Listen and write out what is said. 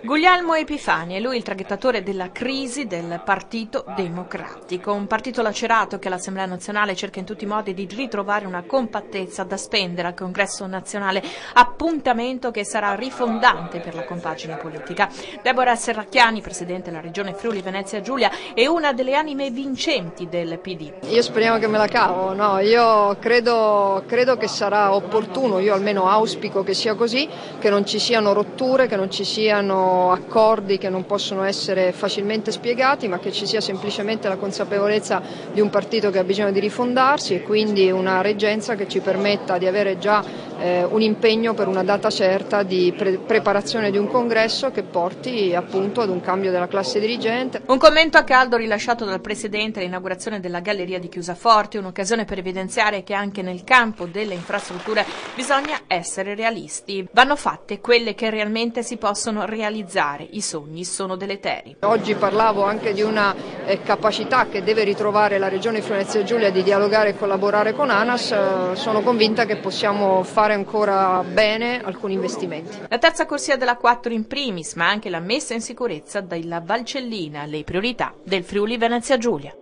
Guglielmo Epifani è lui il traghettatore della crisi del Partito Democratico, un partito lacerato che l'Assemblea nazionale cerca in tutti i modi di ritrovare una compattezza da spendere al Congresso nazionale, appuntamento che sarà rifondante per la compagine politica. Deborah Serracchiani, presidente della regione Friuli Venezia Giulia, è una delle anime vincenti del PD. Io speriamo che me la cavo, no? io credo, credo che sarà opportuno, io almeno auspico che sia così, che non ci siano rotture che non ci siano accordi che non possono essere facilmente spiegati, ma che ci sia semplicemente la consapevolezza di un partito che ha bisogno di rifondarsi e quindi una reggenza che ci permetta di avere già eh, un impegno per una data certa di pre- preparazione di un congresso che porti appunto ad un cambio della classe dirigente. Un commento a caldo rilasciato dal Presidente all'inaugurazione della Galleria di Chiusaforte, un'occasione per evidenziare che anche nel campo delle infrastrutture bisogna essere realisti. Vanno fatte quelle che realmente si possono realizzare, i sogni sono deleteri. Oggi parlavo anche di una eh, capacità che deve ritrovare la Regione Friuli Giulia di dialogare e collaborare con ANAS, eh, sono convinta che possiamo fare fare ancora bene alcuni investimenti. La terza corsia della 4 in primis, ma anche la messa in sicurezza della Valcellina, le priorità del Friuli Venezia Giulia.